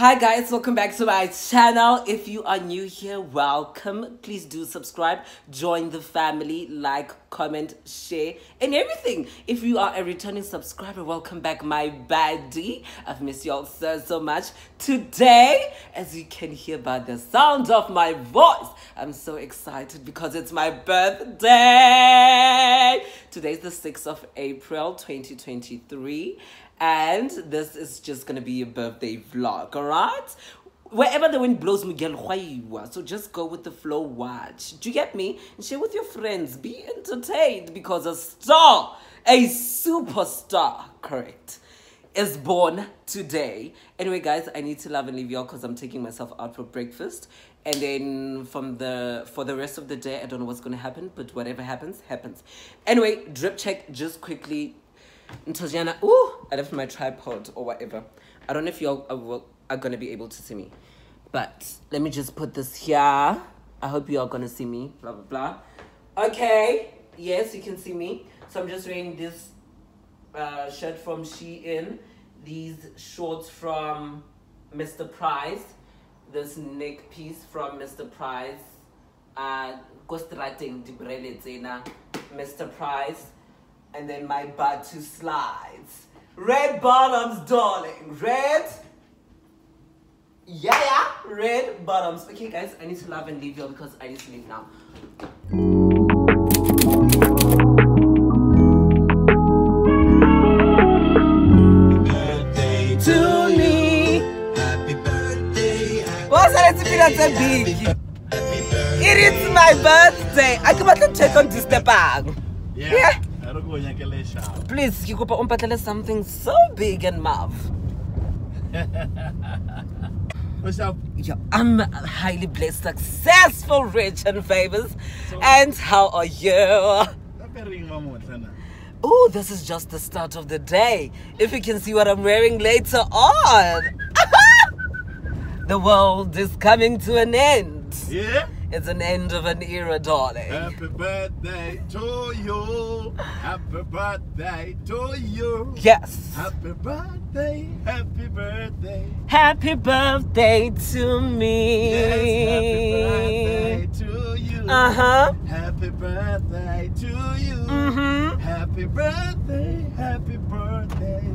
Hi guys, welcome back to my channel. If you are new here, welcome. Please do subscribe, join the family, like, comment, share, and everything. If you are a returning subscriber, welcome back, my baddie. I've missed y'all so, so much. Today, as you can hear by the sound of my voice, I'm so excited because it's my birthday. Today's the 6th of April, 2023 and this is just gonna be a birthday vlog all right wherever the wind blows miguel so just go with the flow watch. Do you get me? And share with your friends. Be entertained because a star a superstar correct is born today. Anyway guys i need to love and leave y'all because i'm taking myself out for breakfast. And then from the for the rest of the day i don't know what's to happen but whatever happens happens. Anyway drip check just quickly Ntaziana, ooh, I left my tripod or whatever. I don't know if y'all are, are to be able to see me. But let me just put this here. I hope you are to see me. Blah, blah, blah. Okay. Yes, you can see me. So I'm just wearing this uh, shirt from Shein. These shorts from Mr. Price. This neck piece from Mr. Price. Uh, Mr. Price and then my butt to slides. Red bottoms, darling. Red. Yeah, yeah. Red bottoms. Okay, guys, I need to love and leave you because I need to leave now. What's that? big. It is my birthday. I come out and check on this step Yeah. yeah. Please, you could umpatlele something so big and mav. What's up? Yeah, I'm highly blessed, successful, rich, and famous. So, and how are you? Oh, this is just the start of the day. If you can see what I'm wearing later on. the world is coming to an end. Yeah? It's an end of an era, darling. Happy birthday to you. Happy birthday to you. Yes. Happy birthday. Happy birthday. Happy birthday to me. Yes, happy birthday to you. Uh huh. Happy birthday to you. Mm hmm. Happy birthday. Happy birthday.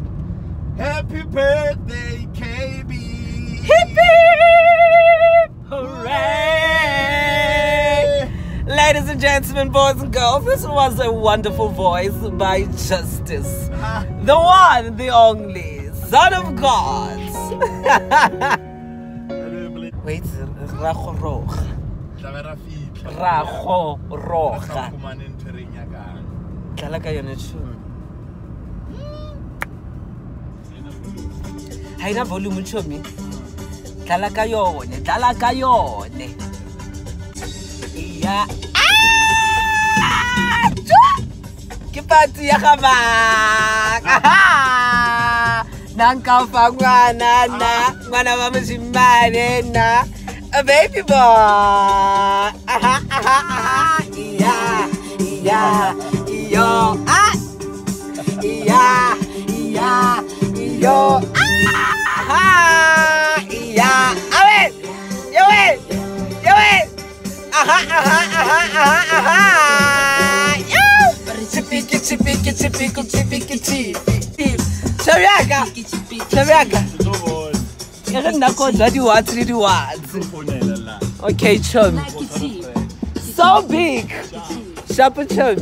Happy birthday, KB. Hippie! Hooray! Ladies and gentlemen, boys and girls, this was a wonderful voice by Justice. The one, the only, Son of God. Wait, Racho Roja. Racho Roja. Tlala ka yone tšhono. Ha ina volume tšhomi. dlala ka yone dlala ka yone ya ke pati ya gabaka nankafa ngwana na ngwana wa mosimane na a baby boy. Aha aha aha. Iya iya iyo. Ah. Iya iya iyo. Ah. Yeah. Shabiaka. Shabiaka. Ya re nna ko jwa di-words le di-words okay chum so big sharp chum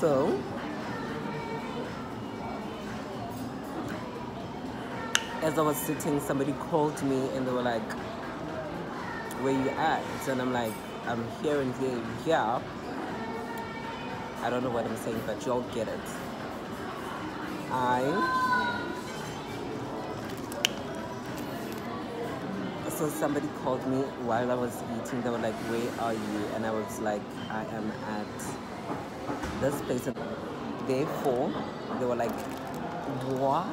So, as I was sitting, somebody called me and they were like, "Where you at?" And I'm like, "I'm here and here and here." I don't know what I'm saying, but you'll get it. I so somebody called me while I was eating. They were like, "Where are you?" And I was like, "I am at this place." And therefore, they were like, "Why?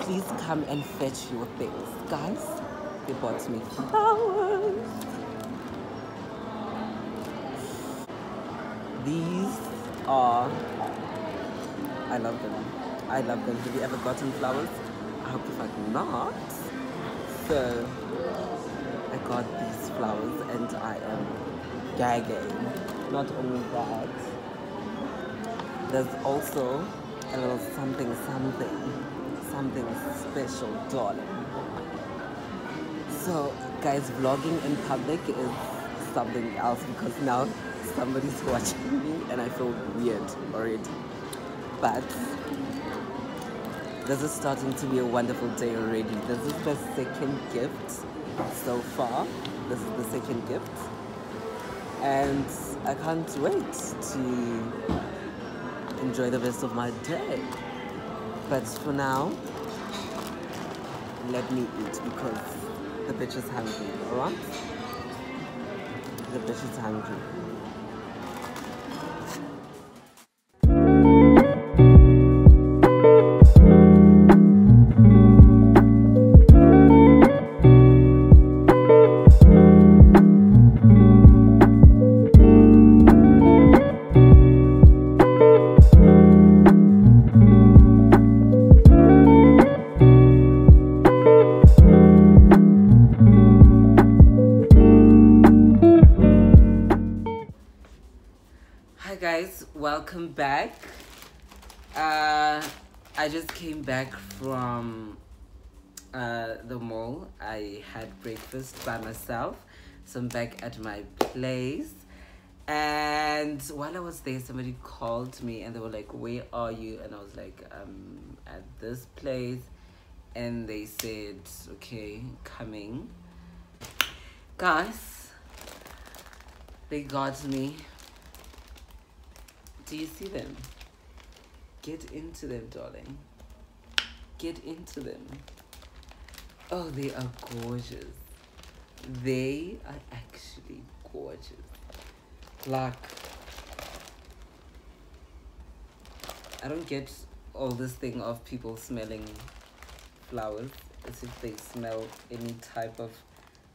Please come and fetch your things, guys." They bought me flowers. These are. I love them. I love them. Have you ever gotten flowers? I hope the fuck not. So I got these flowers and I am gagging. Not only that, there's also a little something, something, something special, darling. So, guys, vlogging in public is something else because now somebody's watching me and I feel weird already. But this is starting to be a wonderful day already. This is the second gift so far. This is the second gift. And I can't wait to enjoy the rest of my day. But for now, let me eat because the bitch is hungry, alright? The bitch is hungry. Back from uh, the mall. I had breakfast by myself, so I'm back at my place. And while I was there, somebody called me and they were like, "Where are you?" And I was like, "I'm at this place." And they said, "Okay, coming." Guys, they got me do you see them? Get into them, darling. Get into them. Oh, they are gorgeous. They are actually gorgeous. Like, I don't get all this thing of people smelling flowers as if they smell any type of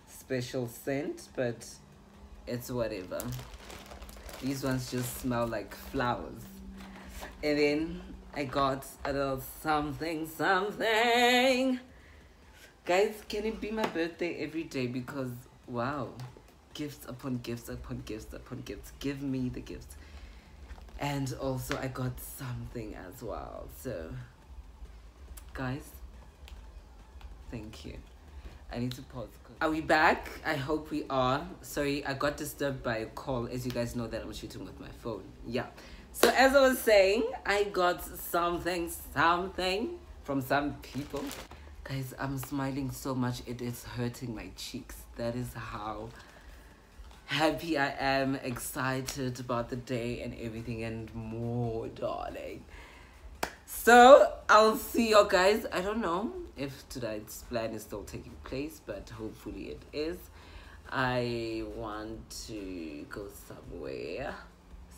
special scent, but it's whatever. These ones just smell like flowers. And then I got a little something, something. Guys, can it be my birthday every day? Because, wow, gifts upon gifts upon gifts upon gifts. Give me the gifts. And also, I got something as well. So, guys, thank you. I need to pause. Are we back? I hope we are. Sorry, I got disturbed by a call. As you guys know that I'm shooting with my phone. Yeah. So as I was saying, I got something, something from some people. Guys, I'm smiling so much it is hurting my cheeks. That is how happy I am, excited about the day and everything and more, darling. So I'll see you guys. I don't know if tonight's plan is still taking place, but hopefully it is. I want to go somewhere,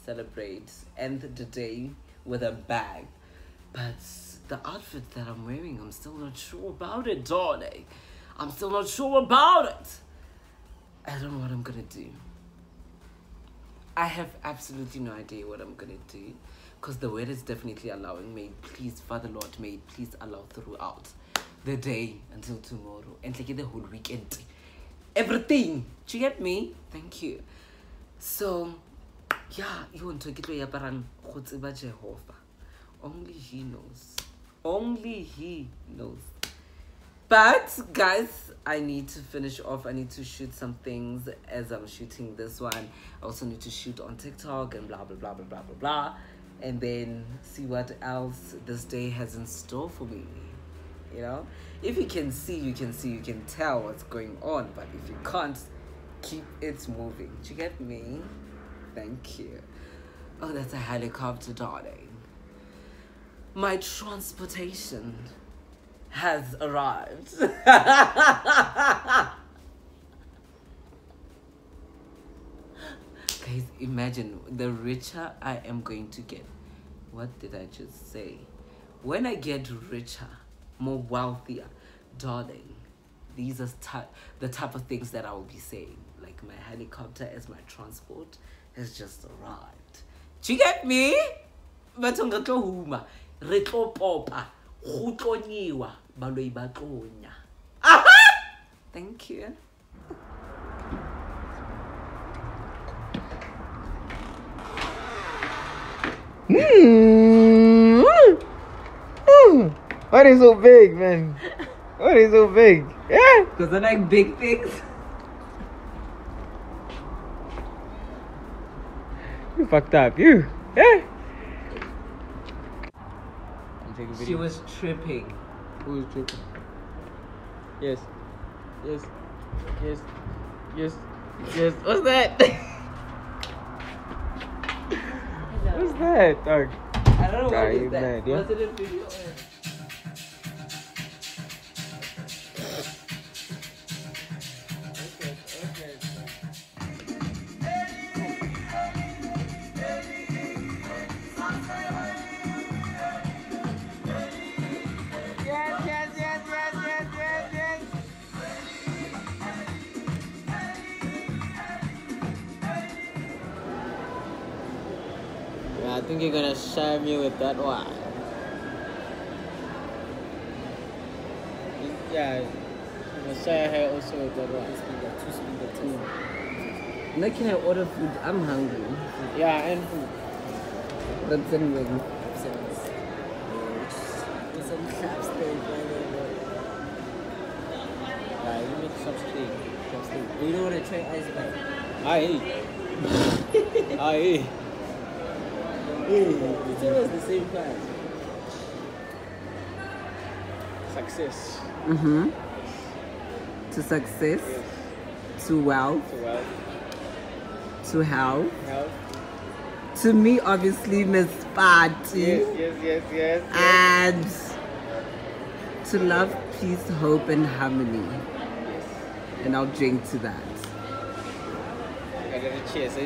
celebrate, end the day with a bag. But the outfit that I'm wearing, I'm still not sure about it, darling. I'm still not sure about it. I don't know what I'm gonna do. I have absolutely no idea what I'm gonna do because the weather is definitely allowing. It please, Father Lord, may please allow throughout the day until tomorrow and like the whole weekend. Everything. Do you get me? Thank you. So, yeah, you want to get your parang Jehovah. Only He knows. Only He knows. But guys, I need to finish off. I need to shoot some things as I'm shooting this one. I also need to shoot on TikTok and blah blah blah blah blah blah blah. And then see what else this day has in store for me. You know, if you can see, you can see, you can tell what's going on. But if you can't, keep it moving. Do you get me? Thank you. Oh, that's a helicopter, darling. My transportation has arrived. Guys, imagine the richer I am going to get. What did I just say? When I get richer, more wealthier, darling, these are the type of things that I will be saying. Like my helicopter as my transport has just arrived. Do you get me? Batho re tlo huma, re tlo popa, go tlonyiwa, baloi ba tlonya. Aha! Thank you. Hmm. Hmm. What is so big, man? What is so big? Yeah. Because I like big things. Fucked up. You. Yeah. She was tripping. Who is tripping? Yes. Yes. Yes. Yes. Yes. What's that? What's that, dog? I don't know Are what that. mad, yeah? Was it a video? Yes, think you're gonna share me with that one. Yeah, I'm gonna share her also with that one. Now can I order food? I'm hungry. Yeah, and food. That's anyway. Yeah, you make some steak. Some steak. You know what I try ice cream? Aye. Aye. It's almost the same price. Success. Mm-hmm. To success, to wealth, So well, to health. health. To me, obviously, Miss Party. Yes, yes, yes, yes. And to love, peace, hope, and harmony. And I'll drink to that. I got a cheers. I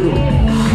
Thank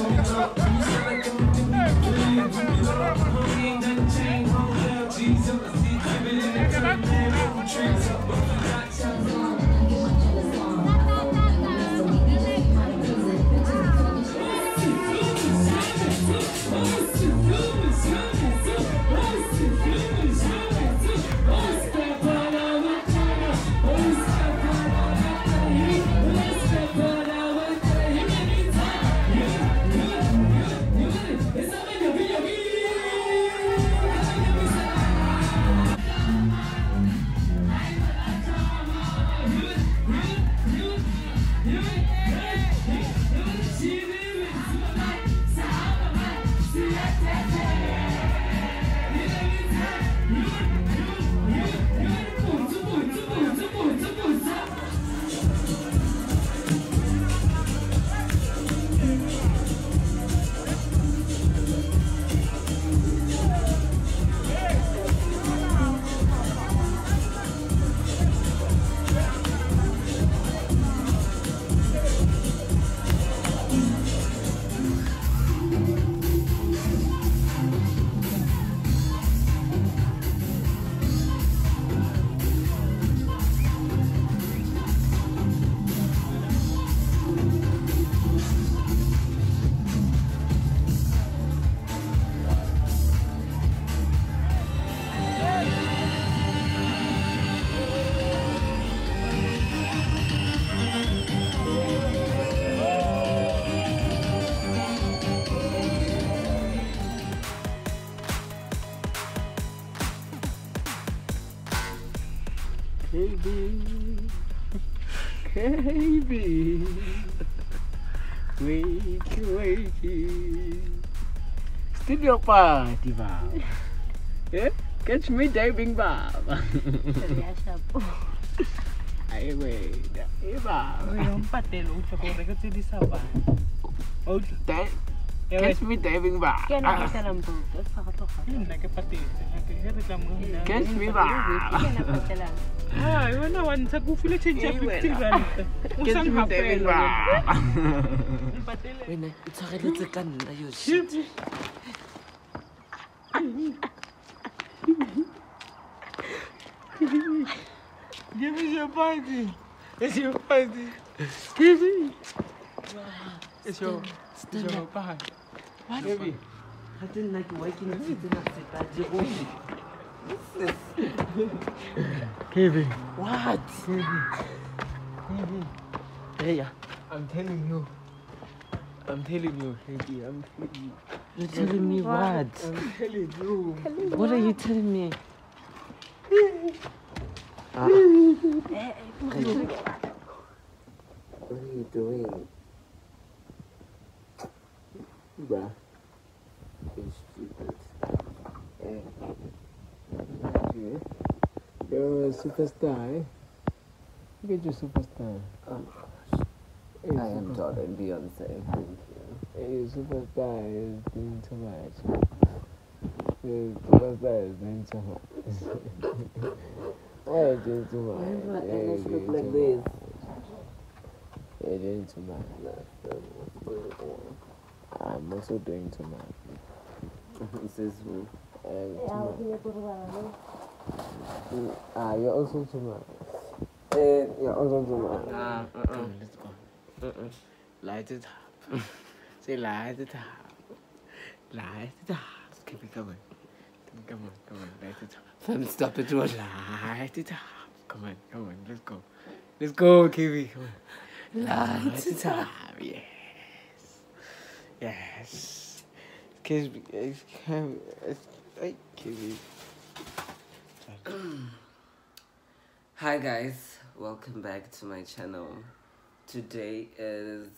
Thank. KB. Wakey, wakey. Studio party, Bob. Yeah? Catch me diving, Bob. Seriasa po. Ay, wait. Hey, Bob. yung patelo, utlwa ko reka tse di sa ba. O, Di- ewe, Catch me diving, Bob. Kaya nakita lang po. Tapos pakatoka. yun, nagkapatid. Nagkakreklamo na. Catch me, Bob. Kaya nakita lang. Ah, iwan na, wan, sa gufila change Eh, up wala. 50 rand. Catch Usang me diving, hapelo. Bob. Patelo. wena e tshwareletse ka nna yo shit Give me your party. It's your party. Give me. It's your, it's your party. Baby. I didn't like working with you na setaje gohle. KB. What? Hey, yeah. I'm telling you. I'm telling you, KB. I'm telling you. You're telling me what? I'm telling you. What are you telling me? Ah. Eh, eh, What are you doing? Bruh. You stupid. Eh. Yeah. You're a superstar, eh? Look at your superstar. Oh, Hey, I am Jordan Beyonce. Thank you. Hey, superstar is doing too much. Your superstar is doing too much. Why are you doing too much? Why do my Yeah, look doing like too this? much. You're doing too much. I'm also doing too much. It says who? Um, too much. Pinagurwano. Ah, you're also too much. Eh, you're also too much. Ah, uh-uh. Come on, let's go. Uh-uh. Light it up. Say light it up. Light it up. Keep it going. Come on, come on, light it up. Fam, stop it, what? Light it up. Come on, come on, let's go. Let's go, Kiwi. Come on. Light it up. Yes. Yes. Kiwi. It's, it's, it's, Kiwi. Hi guys, welcome back to my channel. Today is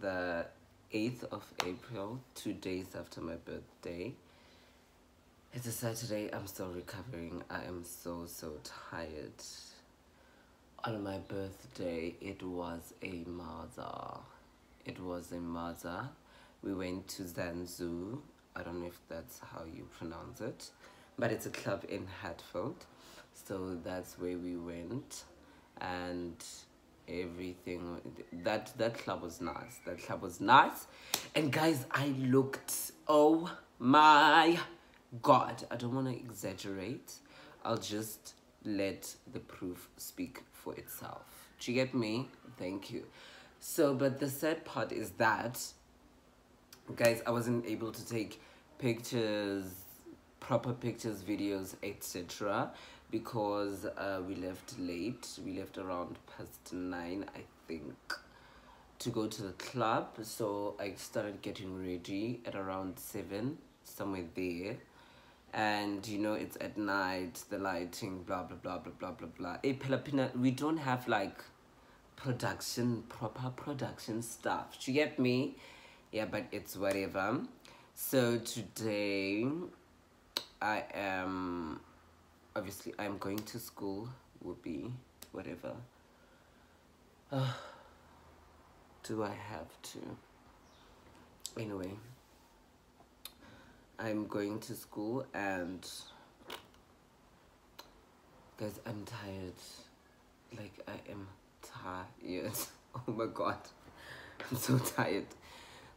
the 8th of April, two days after my birthday. It's a Saturday, I'm still recovering. I am so, so tired. On my birthday, it was a mother. It was a mother. We went to Zanzou. I don't know if that's how you pronounce it, but it's a club in Hatfield. So that's where we went, and everything. That that club was nice. That club was nice, and guys, I looked. Oh my God! I don't want to exaggerate. I'll just let the proof speak for itself. Do you get me? Thank you. So, but the sad part is that guys i wasn't able to take pictures proper pictures videos etc because uh, we left late. We left around past nine i think to go to the club. So i started getting ready at around seven somewhere there. And you know it's at night the lighting blah blah blah blah blah blah blah. Hey, Pelapina, we don't have like production proper production stuff. Do you get me? Yeah but it's whatever. So today i am obviously i'm going to school will be whatever. Uh, do i have to? Anyway i'm going to school and guys i'm tired. Like i am tired. Oh my god. I'm so tired.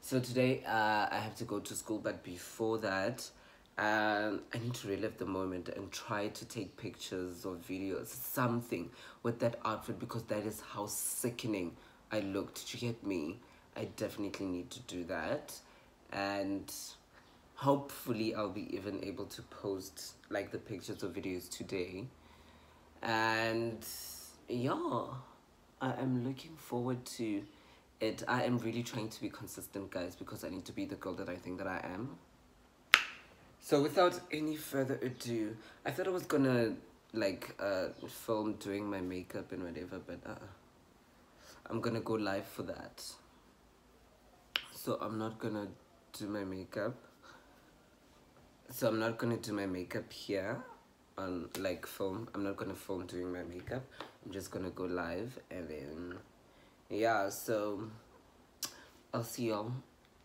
So today uh, i have to go to school but before that um, i need to relive the moment and try to take pictures or videos something with that outfit because that is how sickening i looked did you get me? I definitely need to do that. And hopefully i'll be even able to post like the pictures or videos today. And yeah i am looking forward to it. I am really trying to be consistent guys because i need to be the girl that i think that i am so without any further ado i thought i was gonna like uh film doing my makeup and whatever, but uh, I'm gonna go live for that. So I'm not gonna do my makeup. So I'm not gonna do my makeup here on like film. I'm not gonna film doing my makeup. I'm just gonna go live and then yeah. So I'll see y'all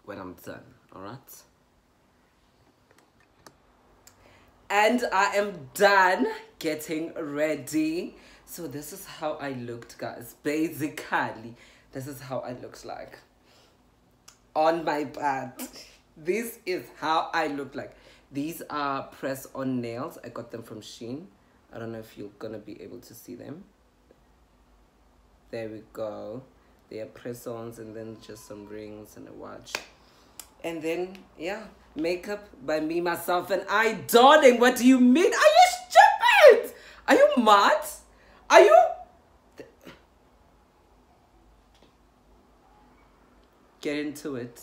when I'm done. All right. And I am done getting ready. So this is how I looked, guys. Basically, this is how I looked like on my butt. This is how I look like. These are press-on nails. I got them from Shein. I don't know if you're gonna be able to see them. There we go. They are press-ons and then just some rings and a watch. And then, yeah, makeup by me, myself, and I. Darling, what do you mean? Are you stupid? Are you mad? Are you. Get into it.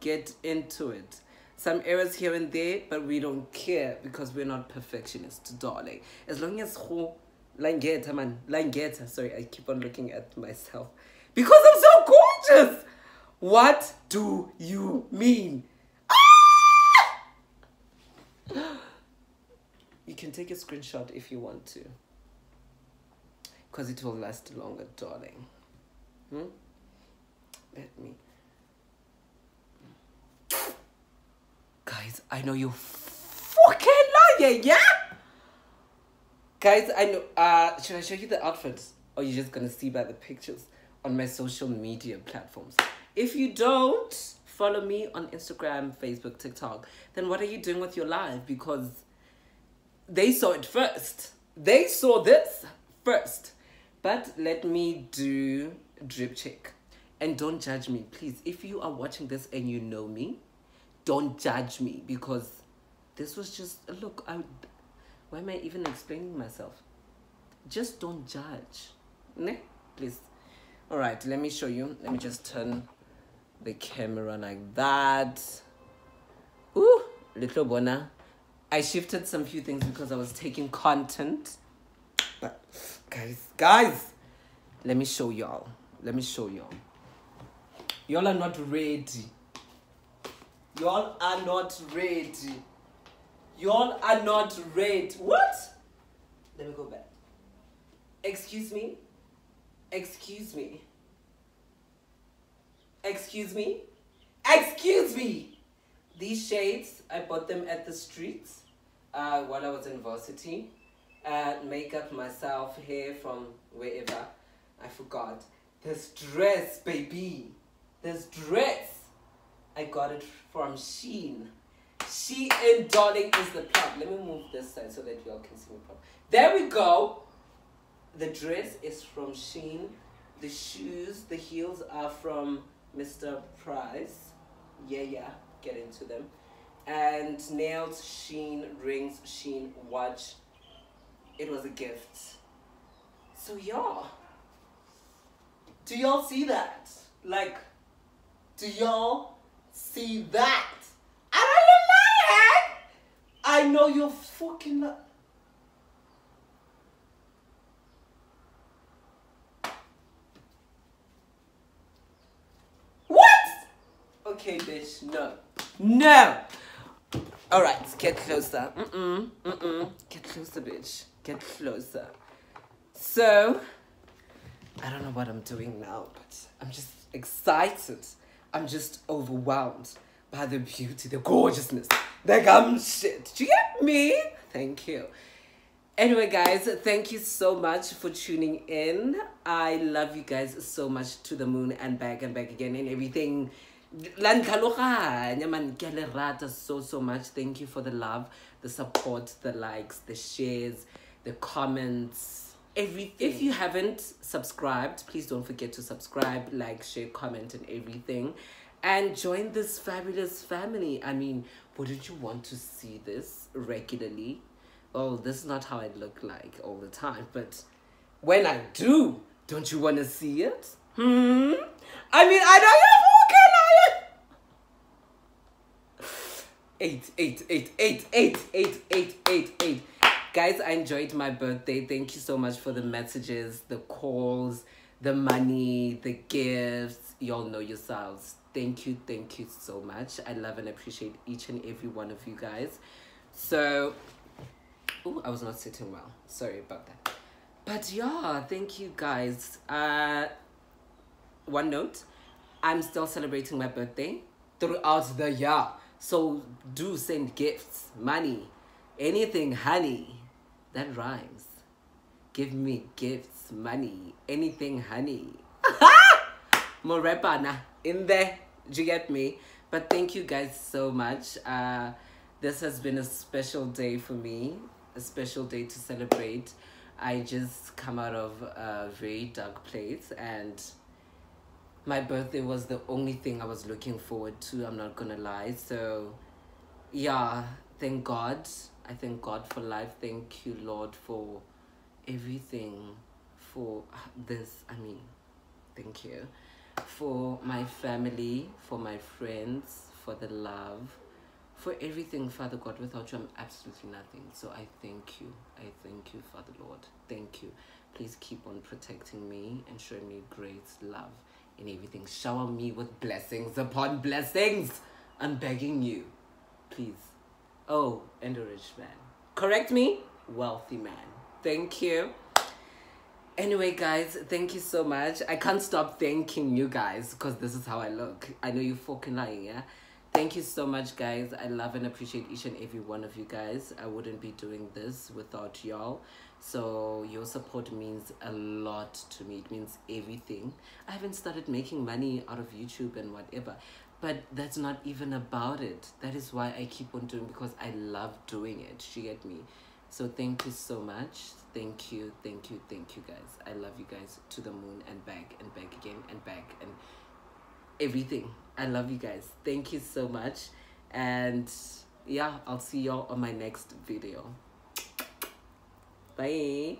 Get into it. Some errors here and there, but we don't care because we're not perfectionists, darling. As long as who langeta man, langeta. Sorry, I keep on looking at myself because I'm so gorgeous. What do you mean? You can take a screenshot if you want to. Because it will last longer, darling. Hmm? Let me. Guys, I know you fucking liar, yeah? Guys, I know. Uh, should I show you the outfits? Or you're just gonna see by the pictures on my social media platforms? If you don't follow me on Instagram, Facebook, TikTok, then what are you doing with your life? Because they saw it first. They saw this first. But let me do drip check. And don't judge me, please. If you are watching this and you know me, don't judge me because this was just look. I why am I even explaining myself? Just don't judge, ne? Please. All right, let me show you. Let me just turn the camera like that. Ooh, little bona. I shifted some few things because I was taking content. But guys, guys, let me show y'all. Let me show y'all. Y'all are not ready. Y'all are not ready. Y'all are not ready. What? Let me go back. Excuse me? Excuse me? Excuse me? Excuse me! These shades, I bought them at the streets uh, while I was in varsity. Uh, makeup myself, hair from wherever. I forgot. This dress, baby. This dress. I got it from Shein. Shein, darling, is the plug. Let me move this side so that y'all can see me properly. There we go. The dress is from Shein. The shoes, the heels are from Mr. Price. Yeah, yeah, get into them. And nails, Shein, rings, Shein, watch. It was a gift. So yeah. Do y'all see that? Like, do y'all see that? Are you lying? I know you're fucking li- What? Okay, bitch, no. No! Alright, get closer. Mm-mm, mm-mm. Get closer, bitch. Get closer. So, I don't know what I'm doing now, but I'm just excited. I'm just overwhelmed by the beauty, the gorgeousness, the gum shit. Do you get me? Thank you. Anyway, guys, thank you so much for tuning in. I love you guys so much to the moon and back and back again and everything. La ntlhaloganya, man, ke le rata so so much. Thank you for the love, the support, the likes, the shares, the comments, everything. If you haven't subscribed, please don't forget to subscribe, like, share, comment, and everything. And join this fabulous family. I mean, wouldn't you want to see this regularly? Oh, this is not how I look like all the time, but when I do, don't you want to see it? Hmm? I mean, I don't know you're fucking lying. Eight, eight, eight, eight, eight, eight, eight, eight, eight. Guys, I enjoyed my birthday. Thank you so much for the messages, the calls, the money, the gifts. Y'all know yourselves. Thank you, thank you so much. I love and appreciate each and every one of you guys. So, oh, I was not sitting well. Sorry about that. But yeah, thank you guys. Uh, one note, I'm still celebrating my birthday throughout the year. So do send gifts, money, anything, honey. That rhymes. Give me gifts, money, anything, honey. More rapper nah, in there. Do you get me? But thank you guys so much. Uh, this has been a special day for me, a special day to celebrate. I just come out of a very dark place and my birthday was the only thing I was looking forward to. I'm not gonna lie. So, yeah, thank God. I thank God for life. Thank you, Lord, for everything. For this, I mean, thank you. For my family, for my friends, for the love, for everything, Father God. Without you, I'm absolutely nothing. So I thank you. I thank you, Father Lord. Thank you. Please keep on protecting me and showing me great love in everything. Shower me with blessings upon blessings. I'm begging you. Please. Oh, and a rich man. Correct me? Wealthy man. Thank you. Anyway, guys, thank you so much. I can't stop thanking you guys because this is how I look. I know you're fucking lying, yeah? Thank you so much, guys. I love and appreciate each and every one of you guys. I wouldn't be doing this without y'all. So your support means a lot to me. It means everything. I haven't started making money out of YouTube and whatever, but that's not even about it. That is why I keep on doing because I love doing it. You get me? So thank you so much. Thank you, thank you, thank you, guys. I love you guys to the moon and back and back again and back and everything. I love you guys. Thank you so much. And yeah, I'll see y'all on my next video. Bye.